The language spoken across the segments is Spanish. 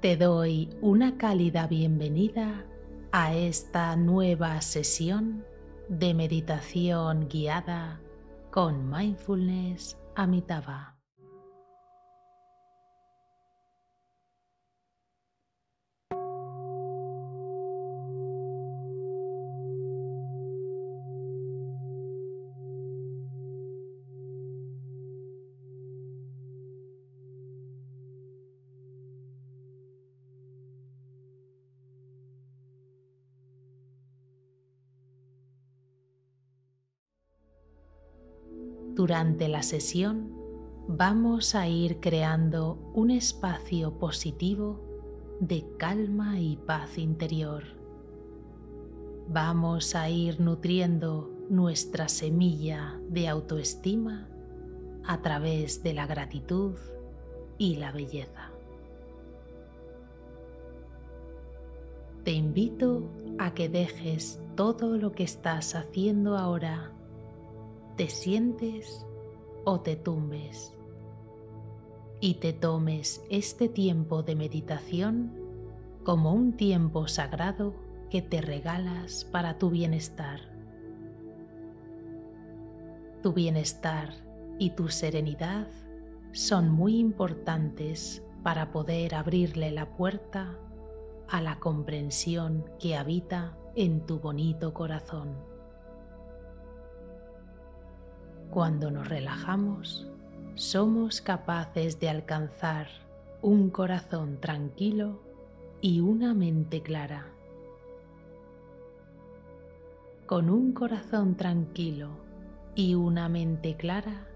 Te doy una cálida bienvenida a esta nueva sesión de meditación guiada con Mindfulness Amitabha. Durante la sesión vamos a ir creando un espacio positivo de calma y paz interior. Vamos a ir nutriendo nuestra semilla de autoestima a través de la gratitud y la belleza. Te invito a que dejes todo lo que estás haciendo ahora te sientes o te tumbes y te tomes este tiempo de meditación como un tiempo sagrado que te regalas para tu bienestar. Tu bienestar y tu serenidad son muy importantes para poder abrirle la puerta a la comprensión que habita en tu bonito corazón. Cuando nos relajamos, somos capaces de alcanzar un corazón tranquilo y una mente clara. Con un corazón tranquilo y una mente clara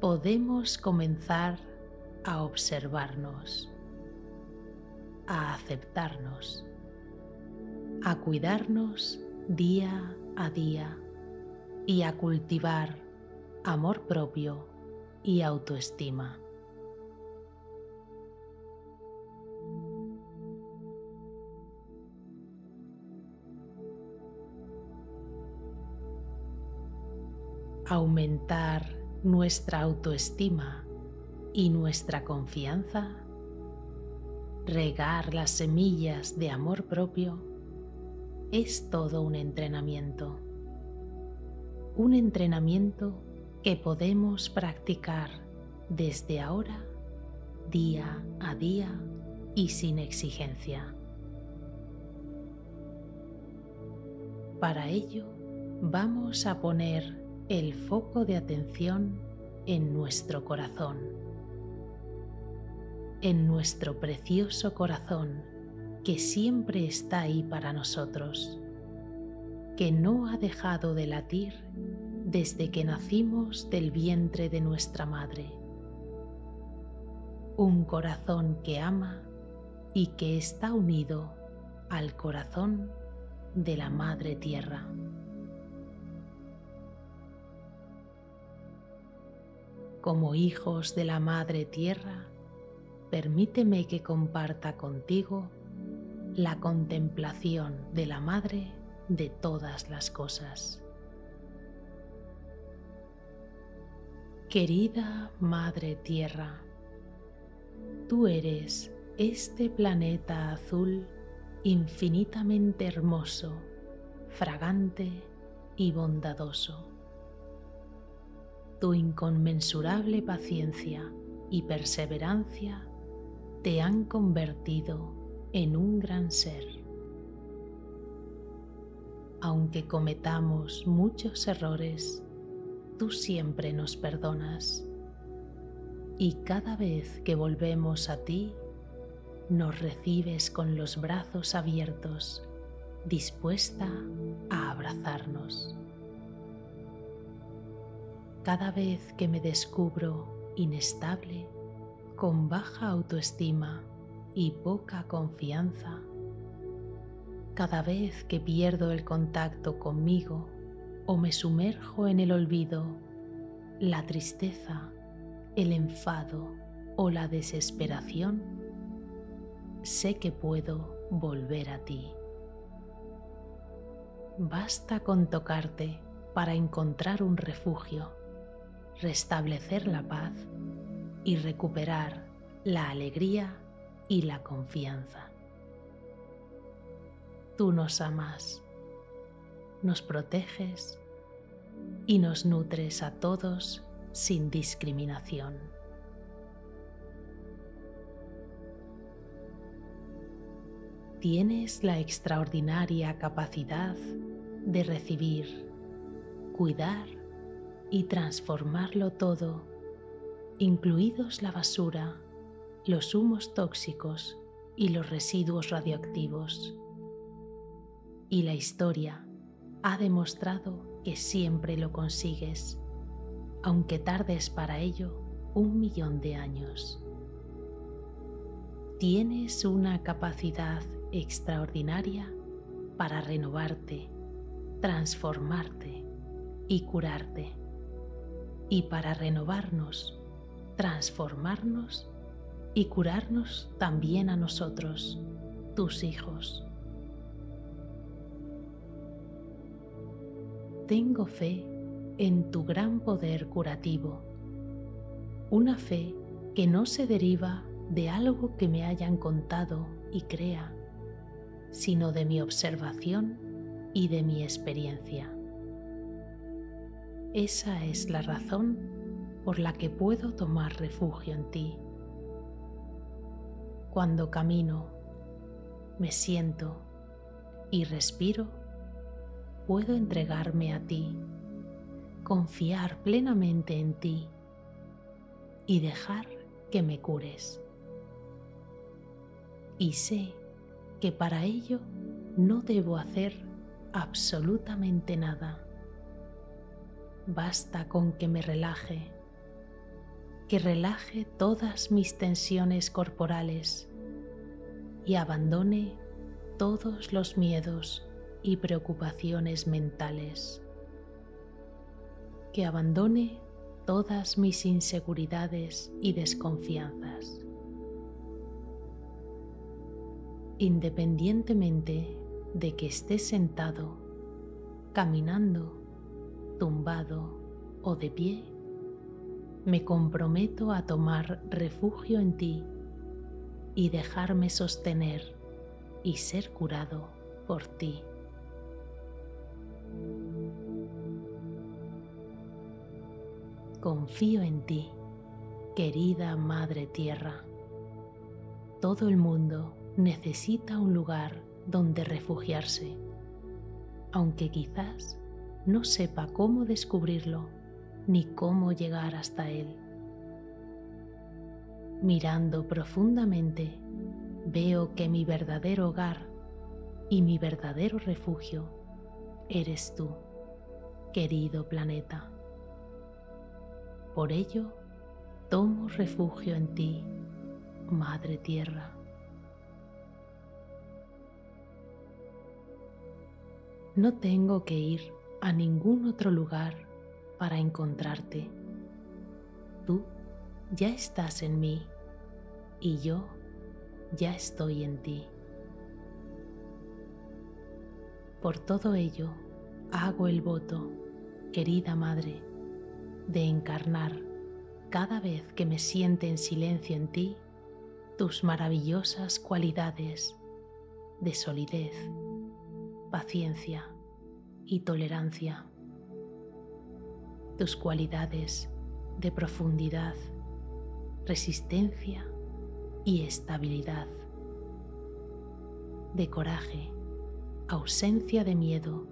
podemos comenzar a observarnos, a aceptarnos, a cuidarnos día a día y a cultivar amor propio y autoestima. Aumentar nuestra autoestima y nuestra confianza, regar las semillas de amor propio, es todo un entrenamiento. Un entrenamiento que podemos practicar desde ahora, día a día y sin exigencia. Para ello, vamos a poner el foco de atención en nuestro corazón, en nuestro precioso corazón que siempre está ahí para nosotros, que no ha dejado de latir desde que nacimos del vientre de nuestra madre. Un corazón que ama y que está unido al corazón de la Madre Tierra. Como hijos de la Madre Tierra, permíteme que comparta contigo la contemplación de la Madre de todas las cosas. Querida Madre Tierra, tú eres este planeta azul infinitamente hermoso, fragante y bondadoso. Tu inconmensurable paciencia y perseverancia te han convertido en un gran ser. Aunque cometamos muchos errores, tú siempre nos perdonas. Y cada vez que volvemos a ti, nos recibes con los brazos abiertos, dispuesta a abrazarnos. Cada vez que me descubro inestable, con baja autoestima y poca confianza, cada vez que pierdo el contacto conmigo o me sumerjo en el olvido, la tristeza, el enfado o la desesperación, sé que puedo volver a ti. Basta con tocarte para encontrar un refugio, restablecer la paz y recuperar la alegría y la confianza. Tú nos amas, nos proteges y nos nutres a todos sin discriminación. Tienes la extraordinaria capacidad de recibir, cuidar y transformarlo todo, incluidos la basura, los humos tóxicos y los residuos radioactivos. Y la historia ha demostrado que siempre lo consigues, aunque tardes para ello un millón de años. Tienes una capacidad extraordinaria para renovarte, transformarte y curarte. Y para renovarnos, transformarnos y curarnos también a nosotros, tus hijos. Tengo fe en tu gran poder curativo, una fe que no se deriva de algo que me hayan contado y crea, sino de mi observación y de mi experiencia. Esa es la razón por la que puedo tomar refugio en ti. Cuando camino, me siento y respiro, puedo entregarme a ti, confiar plenamente en ti y dejar que me cures. Y sé que para ello no debo hacer absolutamente nada. Basta con que me relaje, que relaje todas mis tensiones corporales y abandone todos los miedos y preocupaciones mentales, que abandone todas mis inseguridades y desconfianzas independientemente de que estés sentado, caminando, tumbado o de pie, me comprometo a tomar refugio en ti y dejarme sostener y ser curado por ti. Confío en ti, querida Madre Tierra. Todo el mundo necesita un lugar donde refugiarse, aunque quizás no sepa cómo descubrirlo ni cómo llegar hasta él. Mirando profundamente, veo que mi verdadero hogar y mi verdadero refugio eres tú, querido planeta. Por ello, tomo refugio en ti, Madre Tierra. No tengo que ir a ningún otro lugar para encontrarte. Tú ya estás en mí y yo ya estoy en ti. Por todo ello, hago el voto, querida Madre, de encarnar cada vez que me siente en silencio en ti tus maravillosas cualidades de solidez, paciencia y tolerancia. Tus cualidades de profundidad, resistencia y estabilidad. De coraje, ausencia de miedo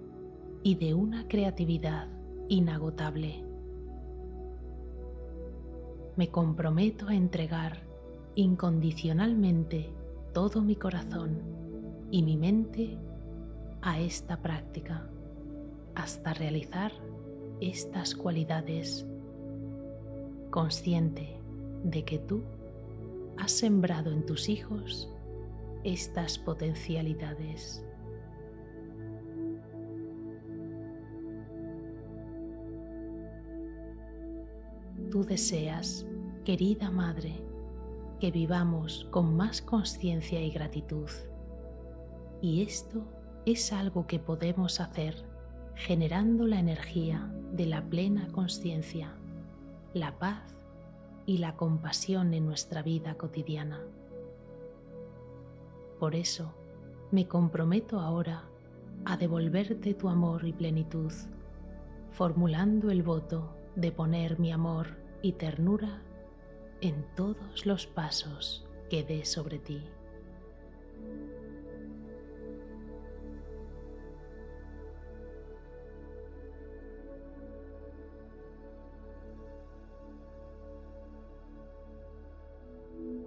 y de una creatividad inagotable. Me comprometo a entregar incondicionalmente todo mi corazón y mi mente a esta práctica hasta realizar estas cualidades, consciente de que tú has sembrado en tus hijos estas potencialidades. Tú deseas, querida Madre, que vivamos con más conciencia y gratitud. Y esto es algo que podemos hacer generando la energía de la plena conciencia, la paz y la compasión en nuestra vida cotidiana. Por eso me comprometo ahora a devolverte tu amor y plenitud, formulando el voto de poner mi amor y ternura en todos los pasos que dé sobre ti.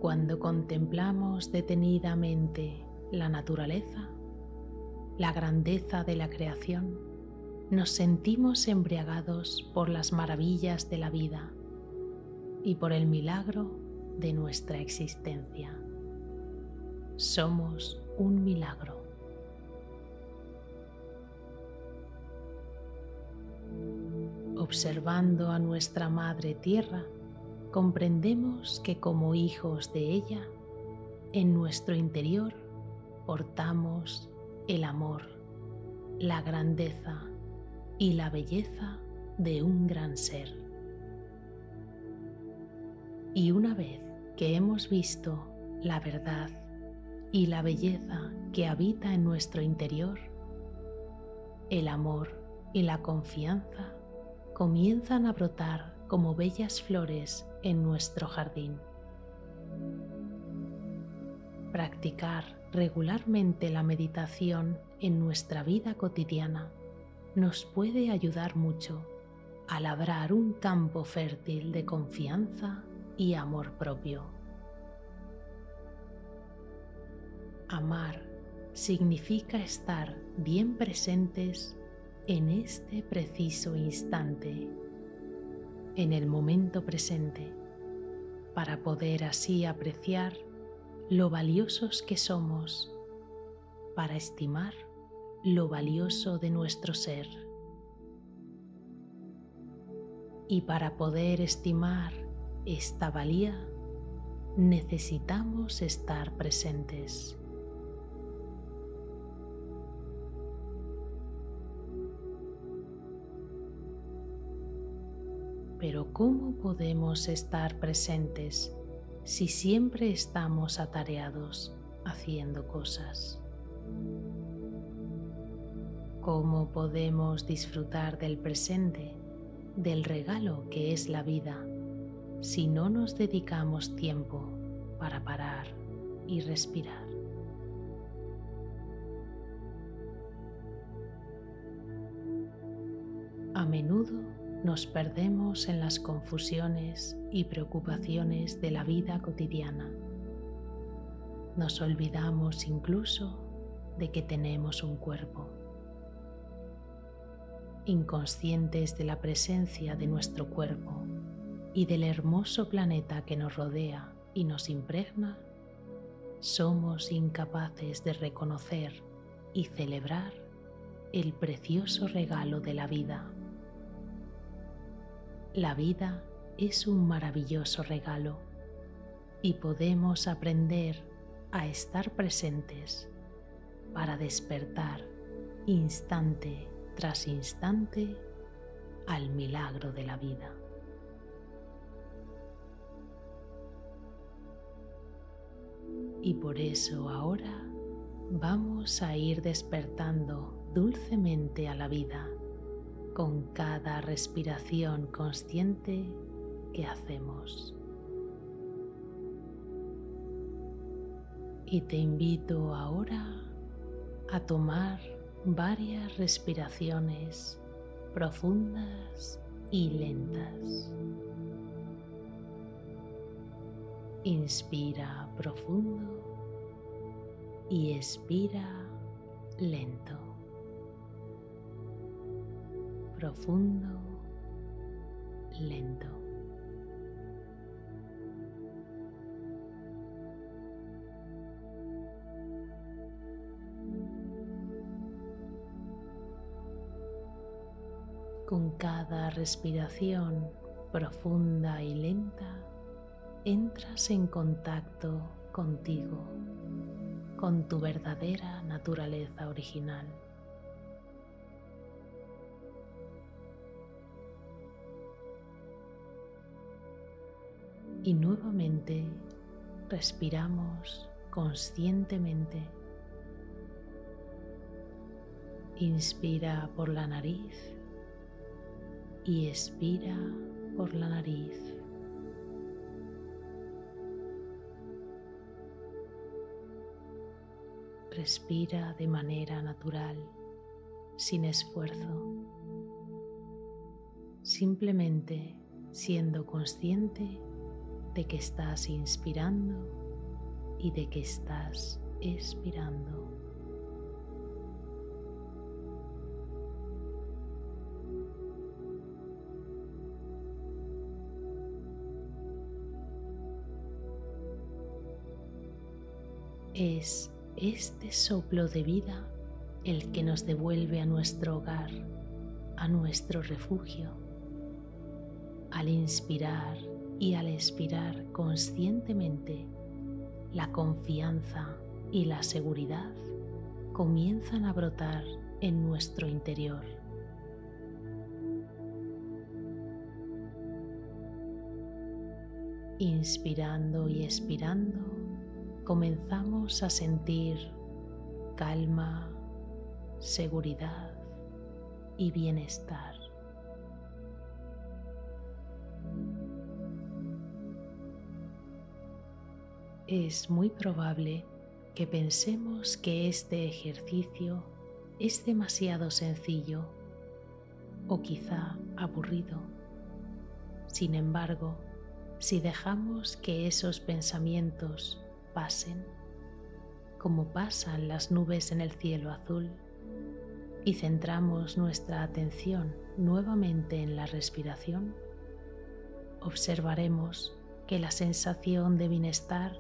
Cuando contemplamos detenidamente la naturaleza, la grandeza de la creación, nos sentimos embriagados por las maravillas de la vida y por el milagro de nuestra existencia. Somos un milagro. Observando a nuestra Madre Tierra, comprendemos que como hijos de ella, en nuestro interior portamos el amor, la grandeza y la belleza de un gran ser. Y una vez que hemos visto la verdad y la belleza que habita en nuestro interior, el amor y la confianza comienzan a brotar como bellas flores en nuestro jardín. Practicar regularmente la meditación en nuestra vida cotidiana nos puede ayudar mucho a labrar un campo fértil de confianza y amor propio. Amar significa estar bien presentes en este preciso instante, en el momento presente, para poder así apreciar lo valiosos que somos, para estimar lo valioso de nuestro ser. Y para poder estimar esta valía, necesitamos estar presentes. Pero ¿cómo podemos estar presentes si siempre estamos atareados haciendo cosas? ¿Cómo podemos disfrutar del presente, del regalo que es la vida? si no nos dedicamos tiempo para parar y respirar. A menudo nos perdemos en las confusiones y preocupaciones de la vida cotidiana. Nos olvidamos incluso de que tenemos un cuerpo. Inconscientes de la presencia de nuestro cuerpo y del hermoso planeta que nos rodea y nos impregna, somos incapaces de reconocer y celebrar el precioso regalo de la vida. La vida es un maravilloso regalo y podemos aprender a estar presentes para despertar instante tras instante al milagro de la vida. Y por eso ahora vamos a ir despertando dulcemente a la vida con cada respiración consciente que hacemos. Y te invito ahora a tomar varias respiraciones profundas y lentas. Inspira profundo y expira lento. Profundo, lento. Con cada respiración profunda y lenta, entras en contacto contigo, con tu verdadera naturaleza original. Y nuevamente respiramos conscientemente. Inspira por la nariz y expira por la nariz. Respira de manera natural, sin esfuerzo, simplemente siendo consciente de que estás inspirando y de que estás expirando. Es este soplo de vida el que nos devuelve a nuestro hogar, a nuestro refugio. Al inspirar y al expirar conscientemente, la confianza y la seguridad comienzan a brotar en nuestro interior. Inspirando y expirando, comenzamos a sentir calma, seguridad y bienestar. es muy probable que pensemos que este ejercicio es demasiado sencillo o quizá aburrido. Sin embargo, si dejamos que esos pensamientos pasen, como pasan las nubes en el cielo azul, y centramos nuestra atención nuevamente en la respiración, observaremos que la sensación de bienestar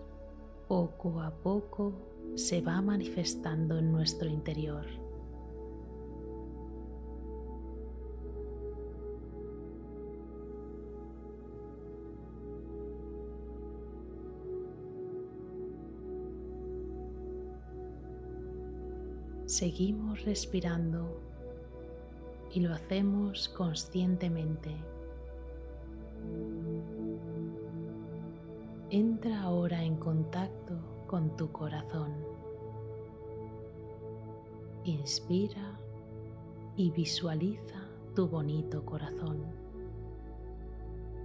poco a poco se va manifestando en nuestro interior. Seguimos respirando y lo hacemos conscientemente. Entra ahora en contacto con tu corazón. Inspira y visualiza tu bonito corazón.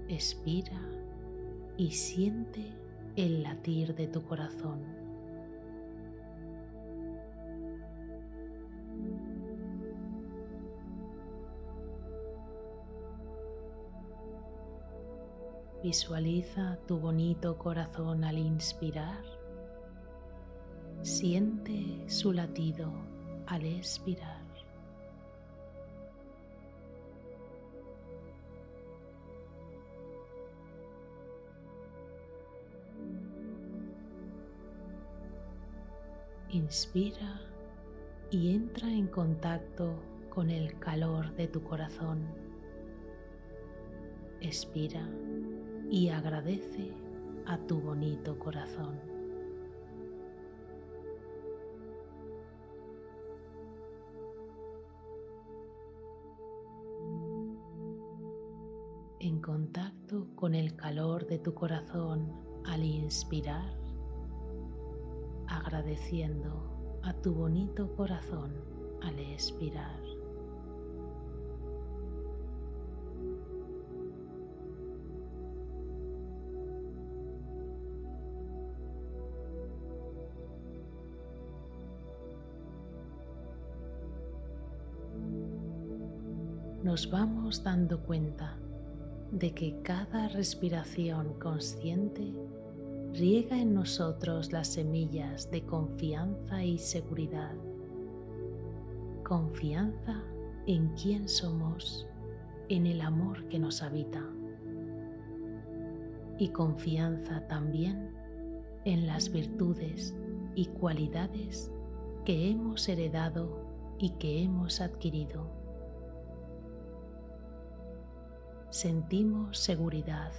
Expira y siente el latir de tu corazón. Visualiza tu bonito corazón al inspirar. Siente su latido al expirar. Inspira y entra en contacto con el calor de tu corazón. Expira y agradece a tu bonito corazón. En contacto con el calor de tu corazón al inspirar, agradeciendo a tu bonito corazón al expirar. Nos vamos dando cuenta de que cada respiración consciente riega en nosotros las semillas de confianza y seguridad. Confianza en quién somos, en el amor que nos habita. Y confianza también en las virtudes y cualidades que hemos heredado y que hemos adquirido sentimos seguridad.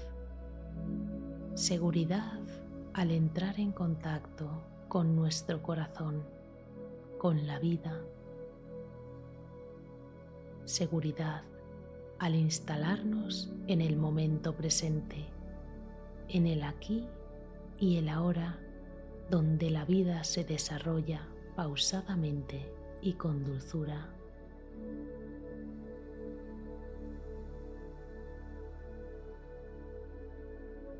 Seguridad al entrar en contacto con nuestro corazón, con la vida. Seguridad al instalarnos en el momento presente, en el aquí y el ahora, donde la vida se desarrolla pausadamente y con dulzura.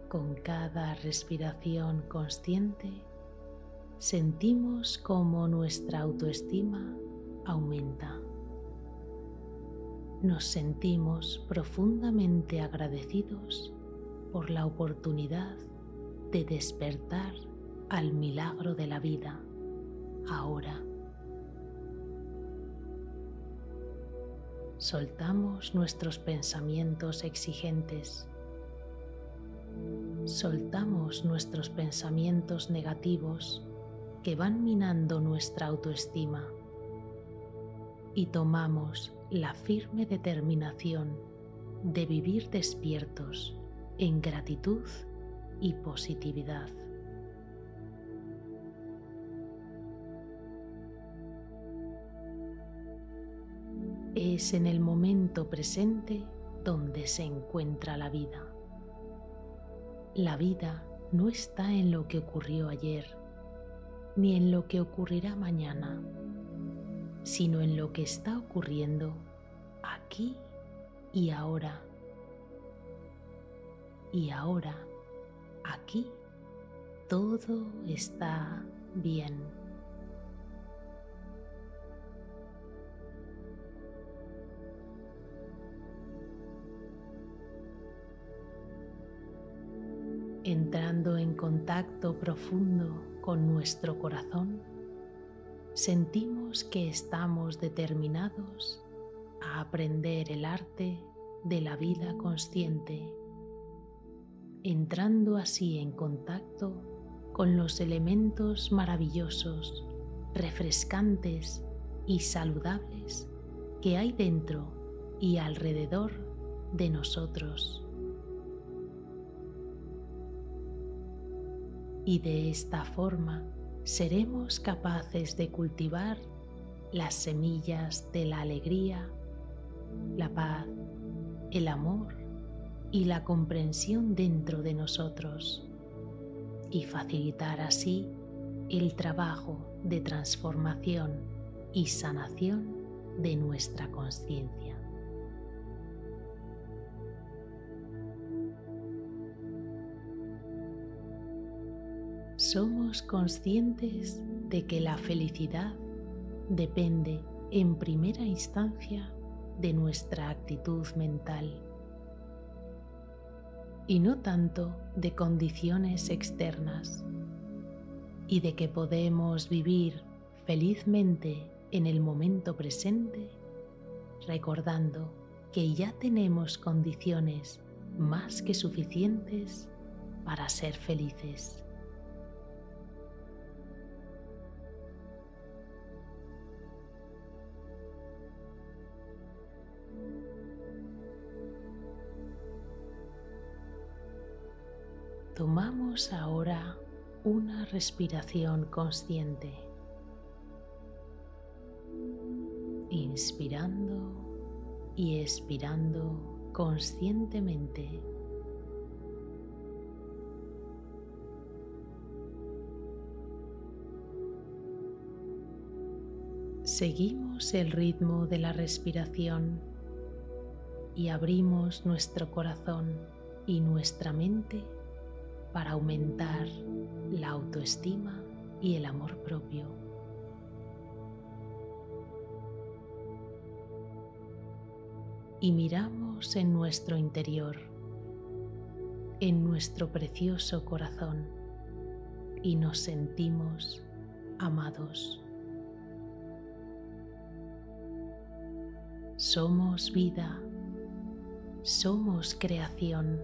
Con cada respiración consciente, sentimos como nuestra autoestima aumenta. Nos sentimos profundamente agradecidos por la oportunidad de despertar al milagro de la vida ahora. Soltamos nuestros pensamientos exigentes soltamos nuestros pensamientos negativos que van minando nuestra autoestima y tomamos la firme determinación de vivir despiertos en gratitud y positividad. Es en el momento presente donde se encuentra la vida. La vida no está en lo que ocurrió ayer, ni en lo que ocurrirá mañana, sino en lo que está ocurriendo aquí y ahora. Y ahora, aquí, todo está bien. Entrando en contacto profundo con nuestro corazón, sentimos que estamos determinados a aprender el arte de la vida consciente, entrando así en contacto con los elementos maravillosos, refrescantes y saludables que hay dentro y alrededor de nosotros. Y de esta forma seremos capaces de cultivar las semillas de la alegría, la paz, el amor y la comprensión dentro de nosotros y facilitar así el trabajo de transformación y sanación de nuestra conciencia. Somos conscientes de que la felicidad depende en primera instancia de nuestra actitud mental y no tanto de condiciones externas y de que podemos vivir felizmente en el momento presente recordando que ya tenemos condiciones más que suficientes para ser felices. Tomamos ahora una respiración consciente, inspirando y expirando conscientemente. Seguimos el ritmo de la respiración y abrimos nuestro corazón y nuestra mente para aumentar la autoestima y el amor propio. Y miramos en nuestro interior, en nuestro precioso corazón, y nos sentimos amados. Somos vida, somos creación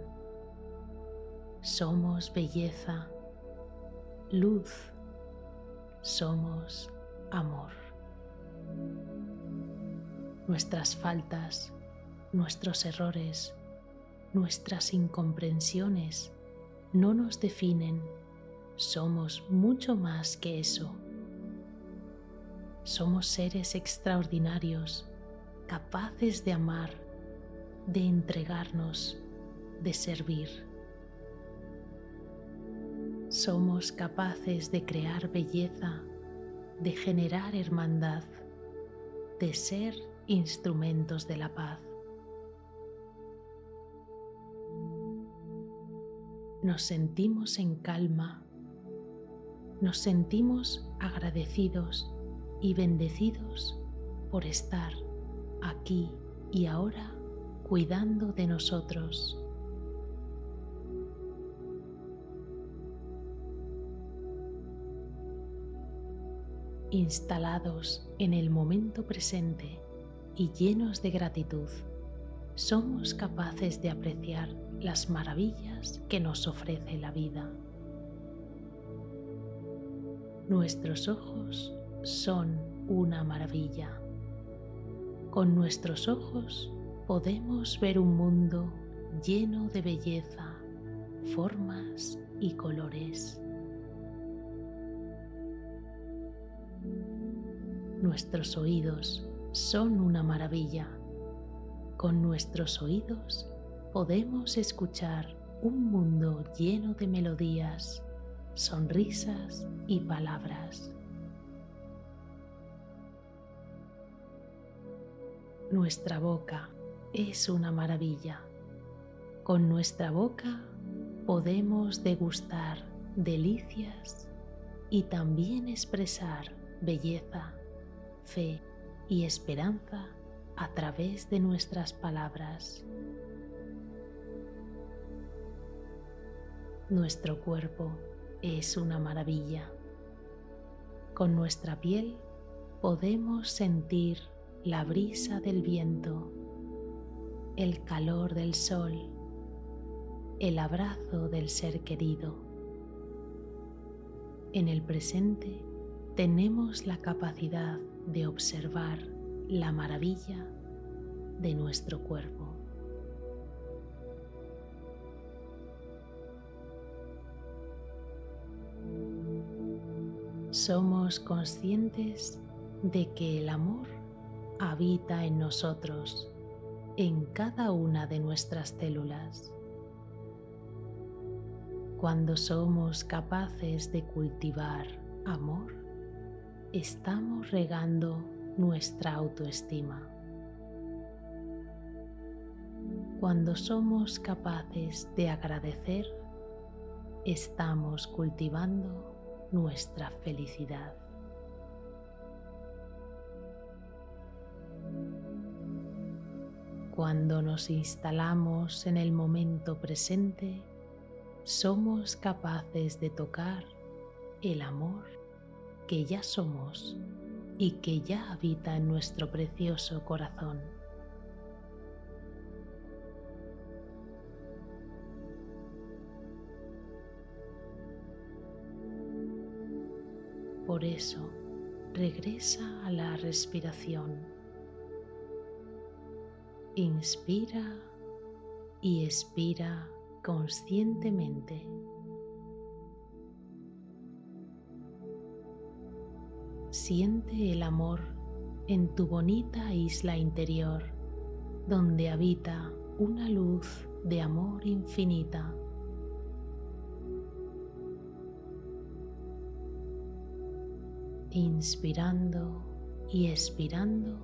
somos belleza, luz, somos amor. Nuestras faltas, nuestros errores, nuestras incomprensiones no nos definen, somos mucho más que eso. Somos seres extraordinarios, capaces de amar, de entregarnos, de servir somos capaces de crear belleza, de generar hermandad, de ser instrumentos de la paz. Nos sentimos en calma, nos sentimos agradecidos y bendecidos por estar aquí y ahora cuidando de nosotros. Instalados en el momento presente y llenos de gratitud, somos capaces de apreciar las maravillas que nos ofrece la vida. Nuestros ojos son una maravilla. Con nuestros ojos podemos ver un mundo lleno de belleza, formas y colores. Nuestros oídos son una maravilla. Con nuestros oídos podemos escuchar un mundo lleno de melodías, sonrisas y palabras. Nuestra boca es una maravilla. Con nuestra boca podemos degustar delicias y también expresar belleza, fe y esperanza a través de nuestras palabras. Nuestro cuerpo es una maravilla. Con nuestra piel podemos sentir la brisa del viento, el calor del sol, el abrazo del ser querido. En el presente tenemos la capacidad de observar la maravilla de nuestro cuerpo. Somos conscientes de que el amor habita en nosotros, en cada una de nuestras células. Cuando somos capaces de cultivar amor, estamos regando nuestra autoestima. Cuando somos capaces de agradecer, estamos cultivando nuestra felicidad. Cuando nos instalamos en el momento presente, somos capaces de tocar el amor que ya somos y que ya habita en nuestro precioso corazón. Por eso, regresa a la respiración Inspira y expira conscientemente. Siente el amor en tu bonita isla interior, donde habita una luz de amor infinita. Inspirando y expirando,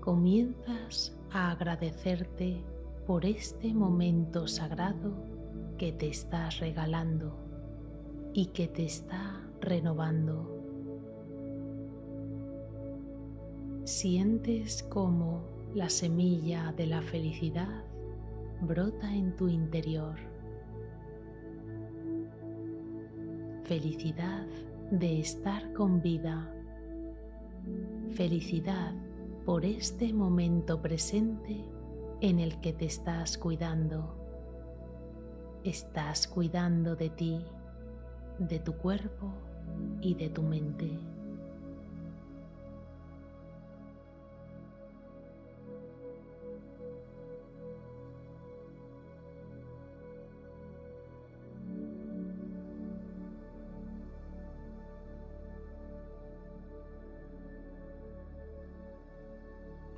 comienzas a agradecerte por este momento sagrado que te estás regalando y que te está renovando. Sientes como la semilla de la felicidad brota en tu interior. Felicidad de estar con vida. Felicidad por este momento presente en el que te estás cuidando. Estás cuidando de ti, de tu cuerpo y de tu mente.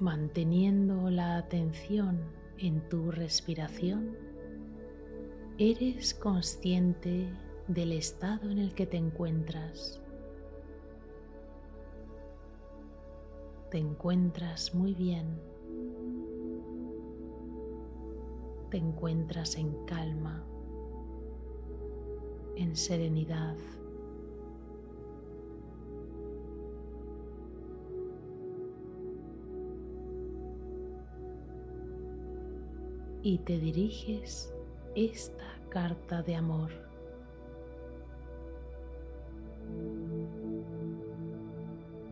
Manteniendo la atención en tu respiración, eres consciente del estado en el que te encuentras. Te encuentras muy bien. Te encuentras en calma, en serenidad. Y te diriges esta carta de amor.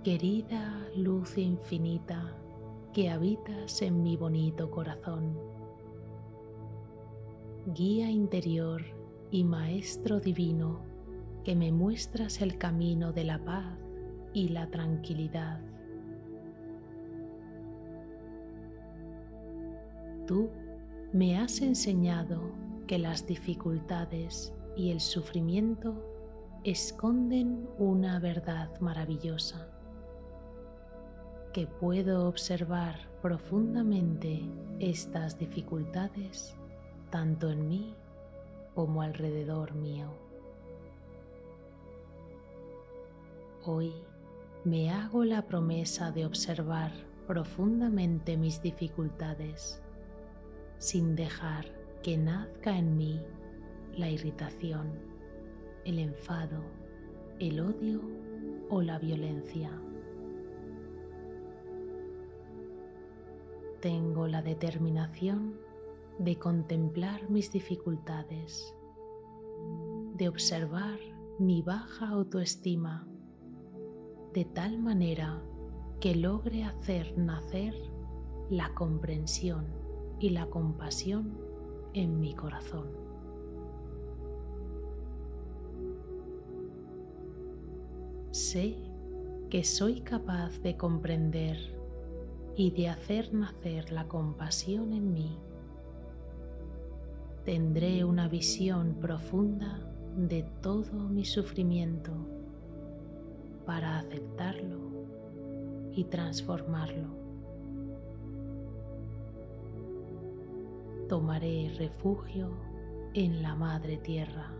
Querida luz infinita que habitas en mi bonito corazón, guía interior y maestro divino que me muestras el camino de la paz y la tranquilidad. Tú me has enseñado que las dificultades y el sufrimiento esconden una verdad maravillosa, que puedo observar profundamente estas dificultades tanto en mí como alrededor mío. Hoy me hago la promesa de observar profundamente mis dificultades sin dejar que nazca en mí la irritación, el enfado, el odio o la violencia. Tengo la determinación de contemplar mis dificultades, de observar mi baja autoestima, de tal manera que logre hacer nacer la comprensión y la compasión en mi corazón. Sé que soy capaz de comprender y de hacer nacer la compasión en mí. Tendré una visión profunda de todo mi sufrimiento para aceptarlo y transformarlo. Tomaré refugio en la Madre Tierra.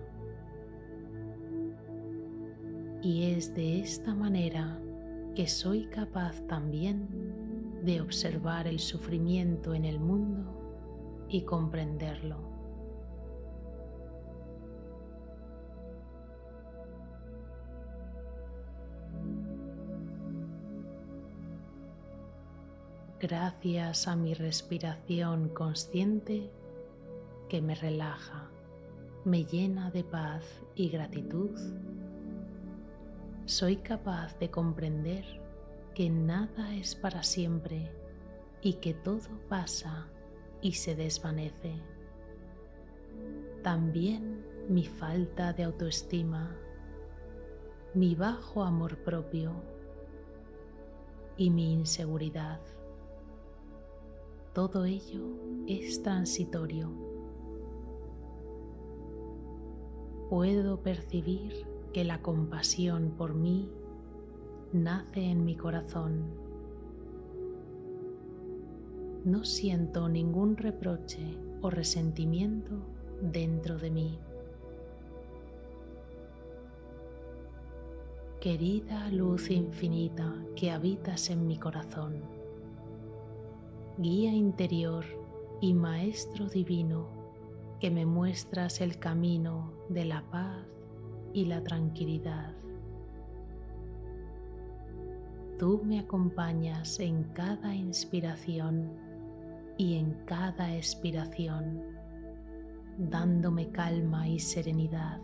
Y es de esta manera que soy capaz también de observar el sufrimiento en el mundo y comprenderlo. Gracias a mi respiración consciente que me relaja, me llena de paz y gratitud, soy capaz de comprender que nada es para siempre y que todo pasa y se desvanece. También mi falta de autoestima, mi bajo amor propio y mi inseguridad todo ello es transitorio. Puedo percibir que la compasión por mí nace en mi corazón. No siento ningún reproche o resentimiento dentro de mí. Querida luz infinita que habitas en mi corazón guía interior y maestro divino que me muestras el camino de la paz y la tranquilidad. Tú me acompañas en cada inspiración y en cada expiración, dándome calma y serenidad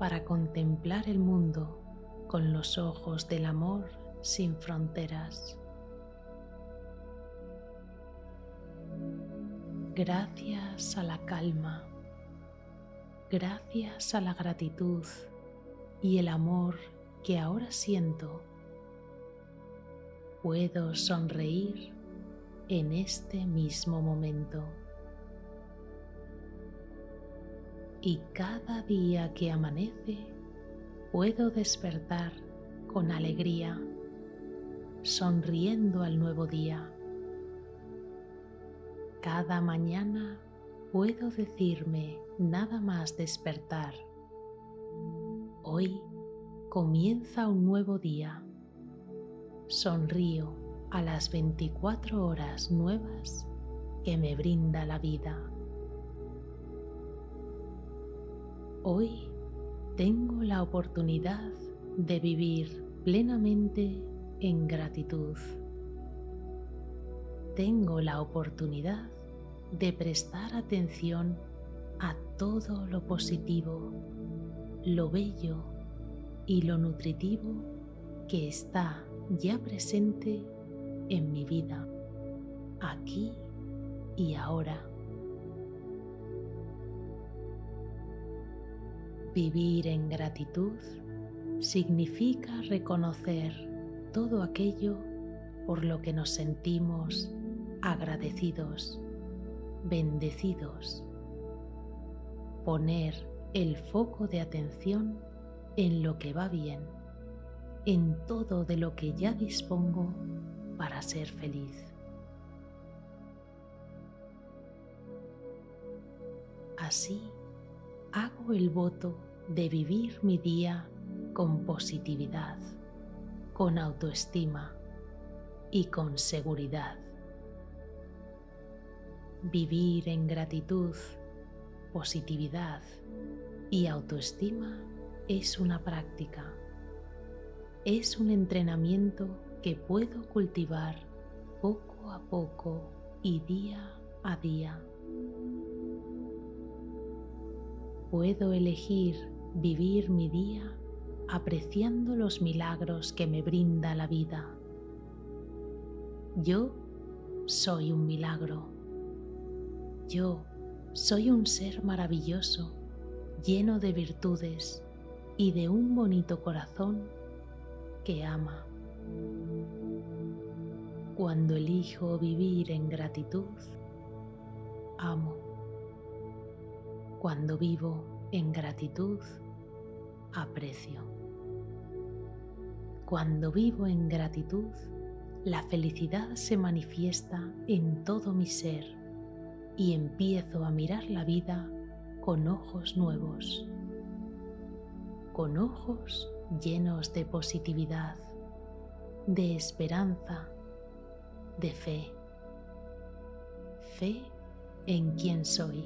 para contemplar el mundo con los ojos del amor sin fronteras. Gracias a la calma, gracias a la gratitud y el amor que ahora siento, puedo sonreír en este mismo momento. Y cada día que amanece, puedo despertar con alegría, sonriendo al nuevo día cada mañana puedo decirme nada más despertar, Hoy comienza un nuevo día. Sonrío a las 24 horas nuevas que me brinda la vida. Hoy tengo la oportunidad de vivir plenamente en gratitud. Tengo la oportunidad de prestar atención a todo lo positivo, lo bello y lo nutritivo que está ya presente en mi vida, aquí y ahora. Vivir en gratitud significa reconocer todo aquello por lo que nos sentimos agradecidos, bendecidos. Poner el foco de atención en lo que va bien, en todo de lo que ya dispongo para ser feliz. Así hago el voto de vivir mi día con positividad, con autoestima y con seguridad. Vivir en gratitud, positividad y autoestima es una práctica, es un entrenamiento que puedo cultivar poco a poco y día a día. Puedo elegir vivir mi día apreciando los milagros que me brinda la vida. Yo soy un milagro. Yo soy un ser maravilloso, lleno de virtudes y de un bonito corazón que ama. Cuando elijo vivir en gratitud, amo. Cuando vivo en gratitud, aprecio. Cuando vivo en gratitud, la felicidad se manifiesta en todo mi ser y empiezo a mirar la vida con ojos nuevos, con ojos llenos de positividad, de esperanza, de fe. Fe en quien soy.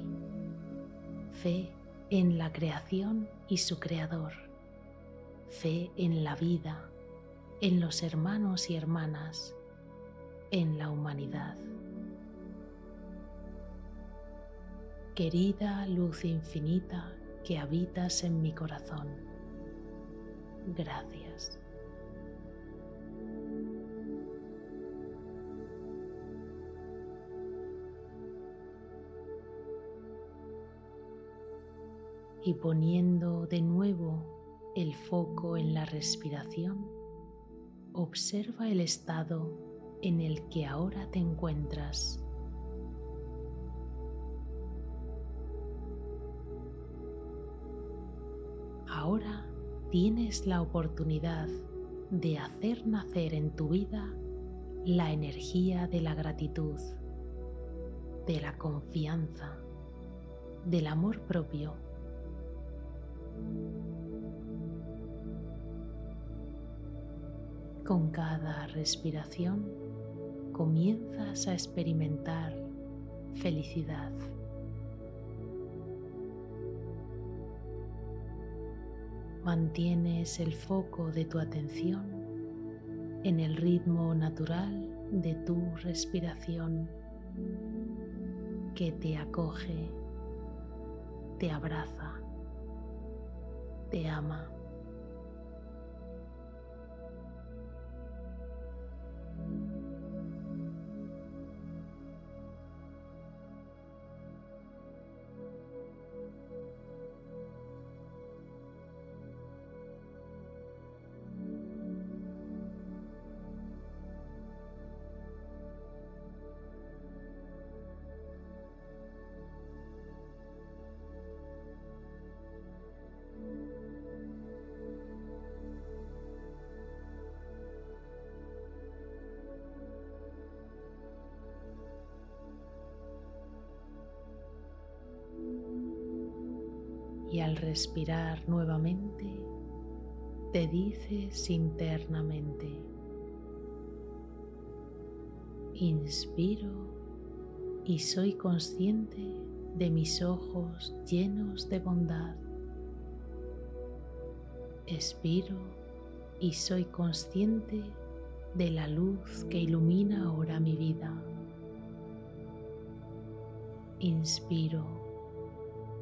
Fe en la creación y su creador. Fe en la vida, en los hermanos y hermanas, en la humanidad. Querida luz infinita que habitas en mi corazón, gracias. y poniendo de nuevo el foco en la respiración, observa el estado en el que ahora te encuentras. Ahora tienes la oportunidad de hacer nacer en tu vida la energía de la gratitud, de la confianza, del amor propio con cada respiración comienzas a experimentar felicidad. Mantienes el foco de tu atención en el ritmo natural de tu respiración que te acoge, te abraza te ama. Al respirar nuevamente te dices internamente. Inspiro y soy consciente de mis ojos llenos de bondad. Expiro y soy consciente de la luz que ilumina ahora mi vida. Inspiro,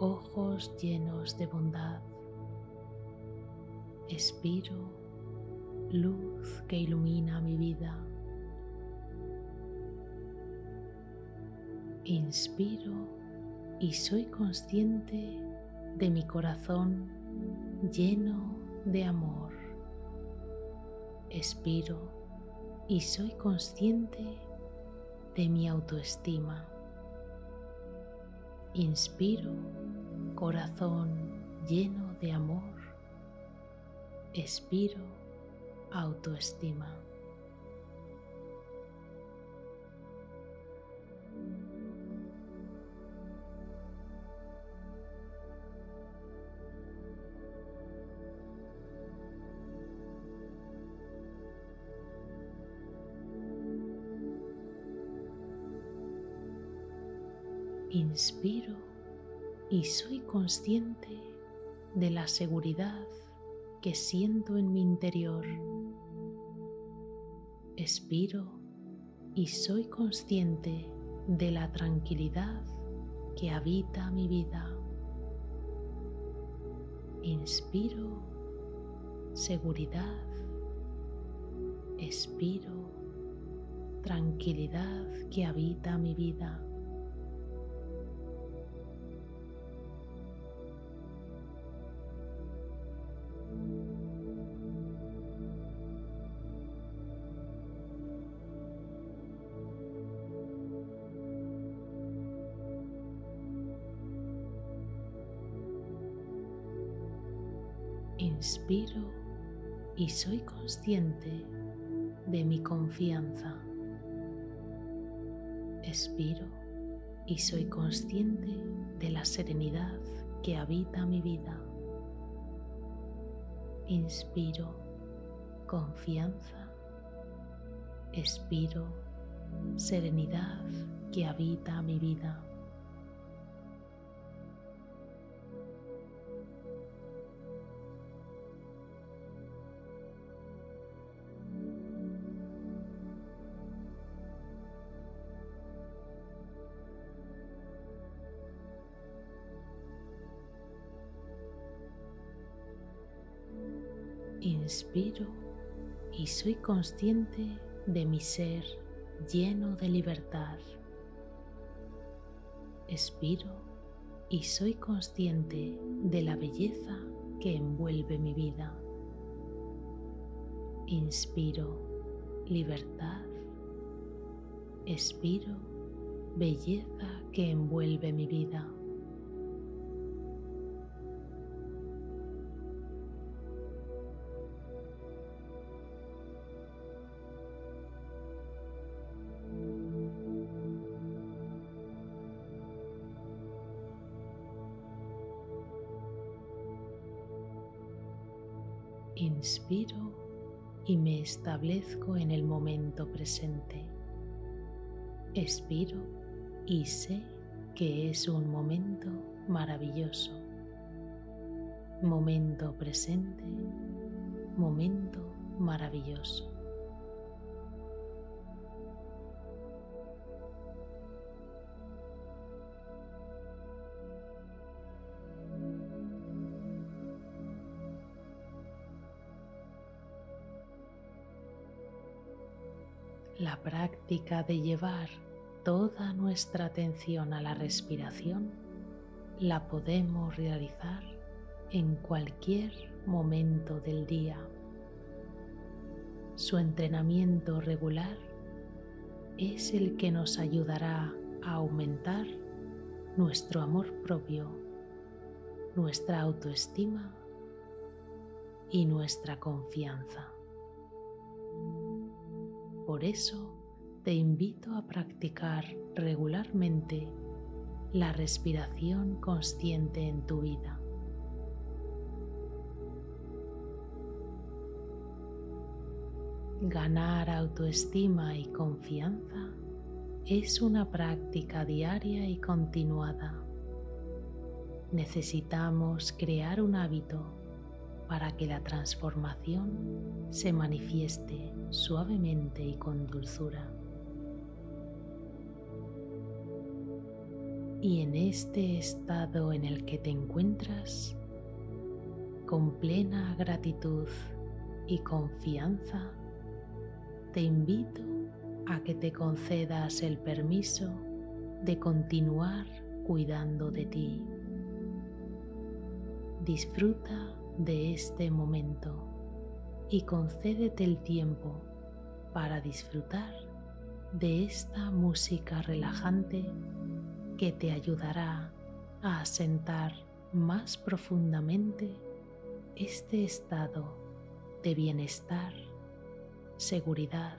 ojos llenos de bondad. Expiro, luz que ilumina mi vida. Inspiro y soy consciente de mi corazón lleno de amor. Expiro y soy consciente de mi autoestima. Inspiro, corazón lleno de amor. Expiro, autoestima. Inspiro y soy consciente de la seguridad que siento en mi interior. Expiro y soy consciente de la tranquilidad que habita mi vida. Inspiro seguridad. Expiro tranquilidad que habita mi vida. Inspiro y soy consciente de mi confianza. Expiro y soy consciente de la serenidad que habita mi vida. Inspiro confianza. Expiro serenidad que habita mi vida. Inspiro y soy consciente de mi ser lleno de libertad. Expiro y soy consciente de la belleza que envuelve mi vida. Inspiro libertad. Expiro belleza que envuelve mi vida. Inspiro y me establezco en el momento presente. Expiro y sé que es un momento maravilloso. Momento presente, momento maravilloso. La práctica de llevar toda nuestra atención a la respiración la podemos realizar en cualquier momento del día. Su entrenamiento regular es el que nos ayudará a aumentar nuestro amor propio, nuestra autoestima y nuestra confianza. Por eso te invito a practicar regularmente la respiración consciente en tu vida. Ganar autoestima y confianza es una práctica diaria y continuada. Necesitamos crear un hábito para que la transformación se manifieste suavemente y con dulzura. Y en este estado en el que te encuentras, con plena gratitud y confianza, te invito a que te concedas el permiso de continuar cuidando de ti. Disfruta de este momento y concédete el tiempo para disfrutar de esta música relajante que te ayudará a asentar más profundamente este estado de bienestar, seguridad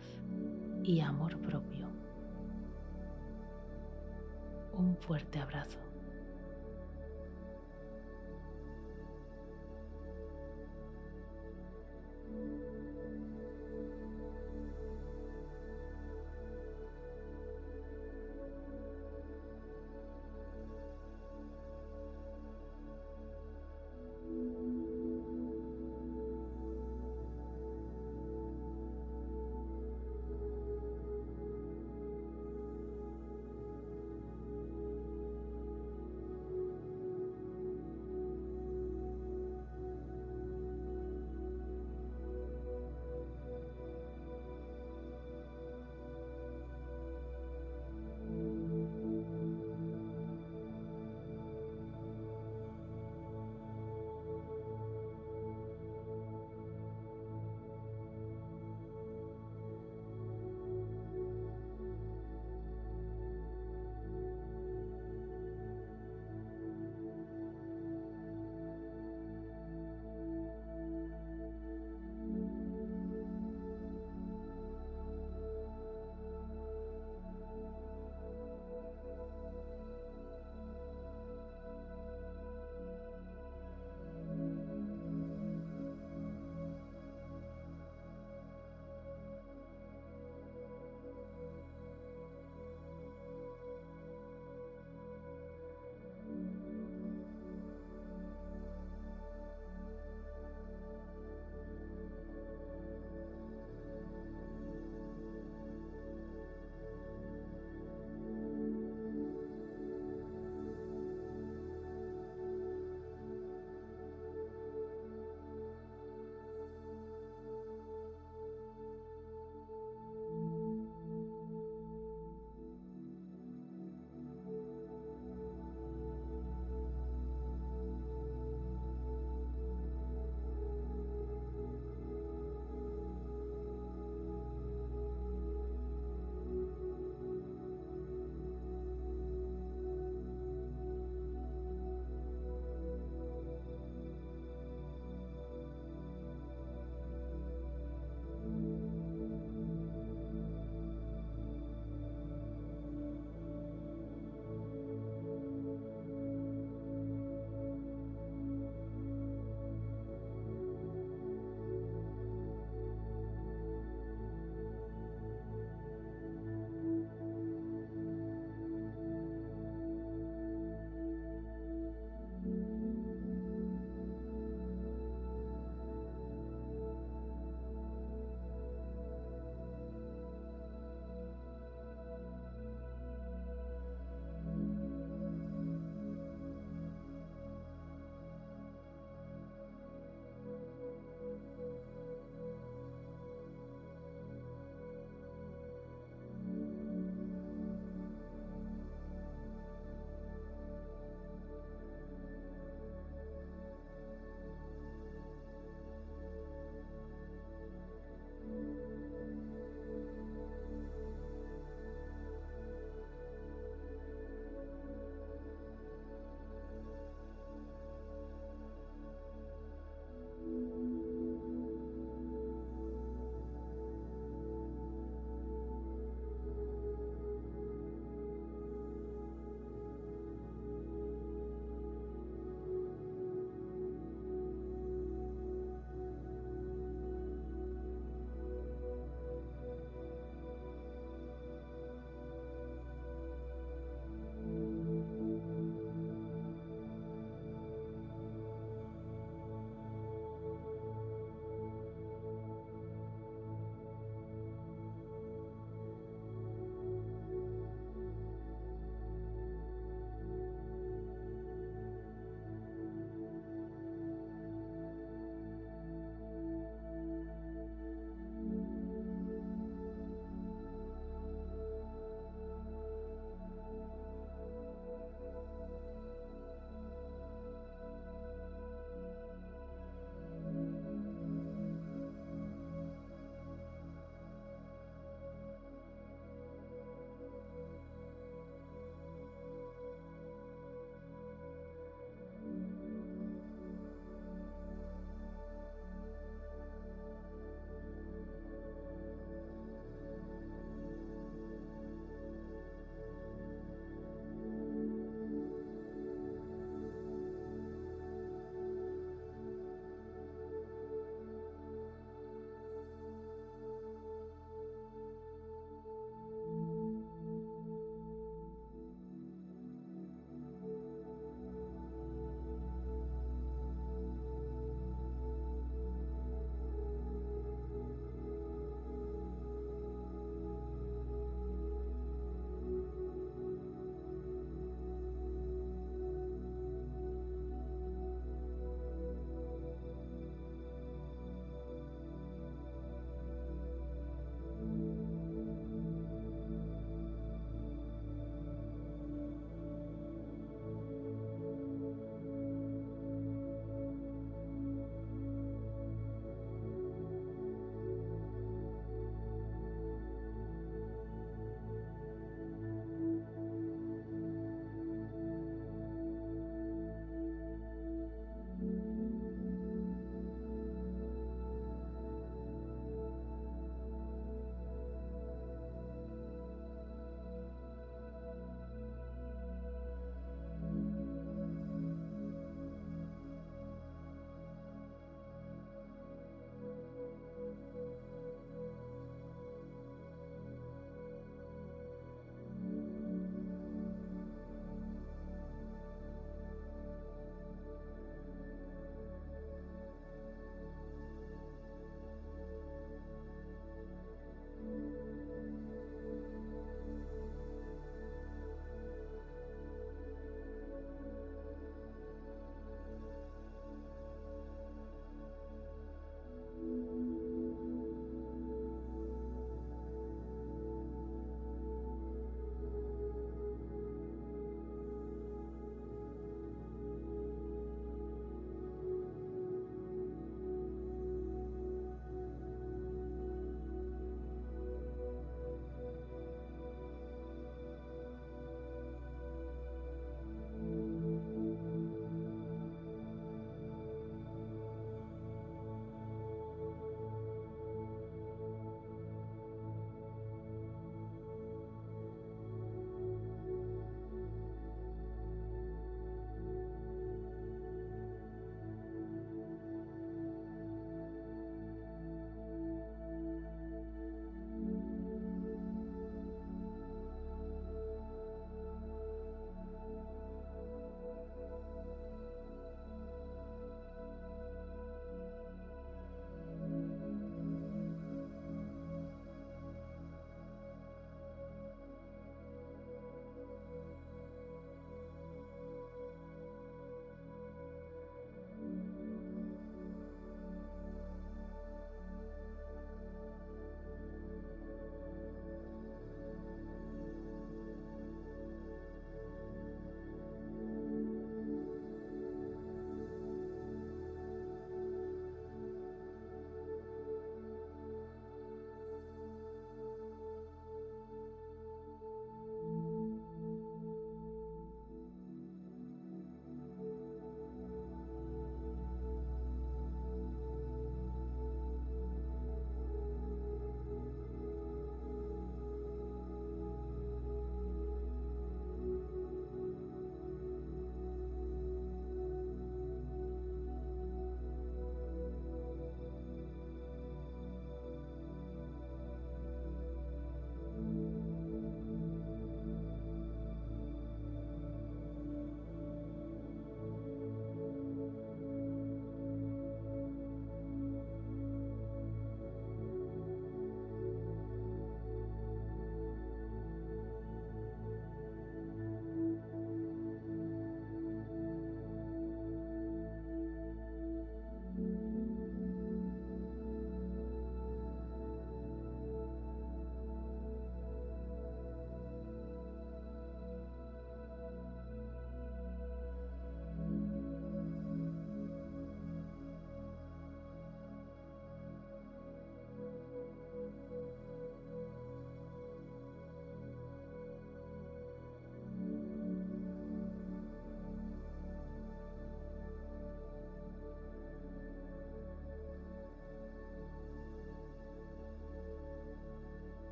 y amor propio. Un fuerte abrazo.